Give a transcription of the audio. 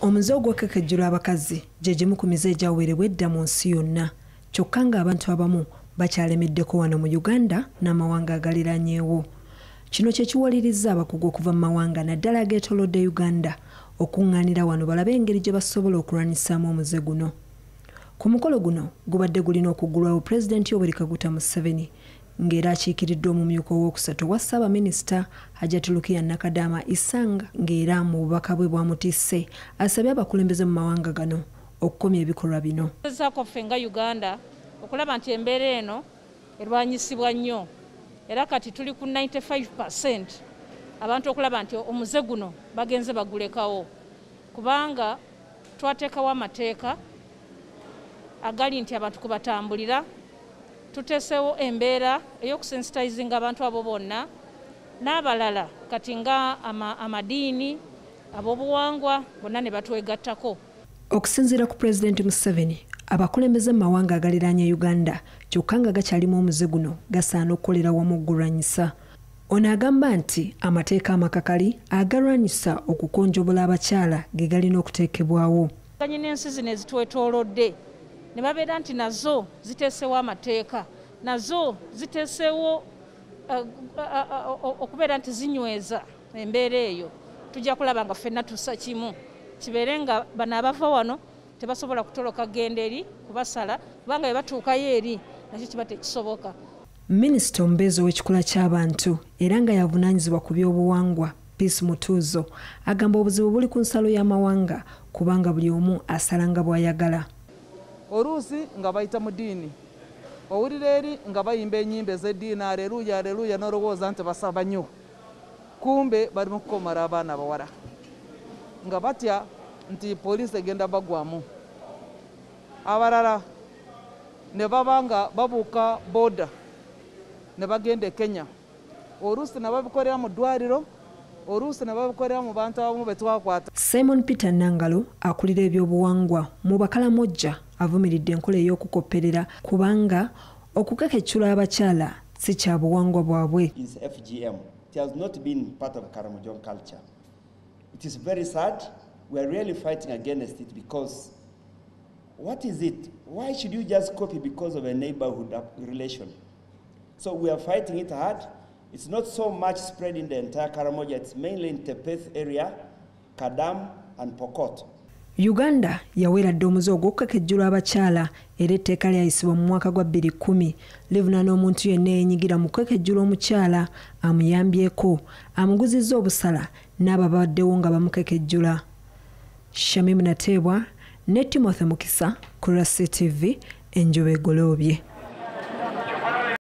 omuze ogwekekejjula abakazi gye gimu ku mize egyawerebwa edda mu nsi yonna. Kyokka ng'abantu abamu bakyalemeddeko wano mu uganda n'amawanga agaliranyeewo. Kino kye kiwalirizza abakugu okuva mu mawanga naddala ageetoolodde uganda okuŋŋaanira wano balabe engeri gye basobola okulwanyisaamu omuze guno. Ku mukolo guno gubadde gulina okuggulwawo pulezidenti yoweri kaguta museveni ng'era akiikiriddwa omumyuka owookusatu wa ssaabaminisita hajatulukiya nakadaama isanga ng'era mu bubaka bwe bwamutisse asabye abakulembeze mu mawanga gano okukomya ebikolwa bino. Ezaako ffe nga uganda okulaba nti embeera eno erwanyisibwa nnyo. Era kati tuli ku 95 abantu okulaba nti omuze guno bagenze bagulekawo. Kubanga twateekawo amateeka agali nti abantu kubatambulira tuteesewo embeera ey'okusensitizinga abantu abo bonna n'abalala kati nga amadiini ab'obuwangwa bonna ne batwegattako. Okusinziira ku pulezidenti museveni abakulembeze mu mawanga agaliraanye uganda kyokka nga gakyalimu omuze guno gasaana okukolera wamu okulwanyisa. Ono agamba nti amateeka amakakali agalwanyisa okukonjobola abakyala ge galina okuteekebwawo. Ganyi n'ensi zino ezitwetoolodde ne babeera nti nazo ziteesewo amateeka nazo ziteesewo okubeera nti zinyweza embeera eyo. Tujja kulaba nga ffenna tussa kimu. Kibeere nga bano abava wano tebasobola kutoloka genda eri kubasala kubanga bwe batuukayo eri nakyo kiba tekisoboka. Minisita omubeezi ow'ekikula ky'abantu era nga yavunaanyizibwa ku by'obuwangwa peace mutuuzo agamba obuzibu buli ku nsalo y'amawanga kubanga buli omu asala nga bw'ayagala oluusi nga bayita mu ddiini owulira eri nga bayimba enyimba ez'eddiini aleluya aleluya n'olowooza nti basaba nnyo. Kumbe bali mu kukomara abaana bawala nga batya nti poliisi egenda bagwamu. Abalala ne baba nga babuuka booda ne bagenda e kenya. Oluusi ne babikolera mu ddwaliro oluusi ne babikolera mu bantu abamu be twakwata. Simon peter nangalo akulira ebyobuwangwa mu bakalamojja avumiridde enkola ey'okukopperera kubanga okukekecula abakyala si kya buwangwa bwabwe. It is very sad. We are really fighting against it because what is it? Why should you just copy because of a neighborhood relation? So we are fighting it hard. It's not so much spread in the entire Karamoja, it's mainly in Tepeth area, Kadam, and Pokot. Uganda yaweeradde omuze ogw'okukekejjula abakyala era etteeka lyayisibwa mu mwaka gwa 2010 livunaana omuntu yenna yeenyigira mu kukekejjula omukyala amuyambyeko. Amuguzizza obusala n'abo babaddewo nga bamukekejjula. Shamimu nateebwa ne timothy mukisa ku ractv enjoba egoloobye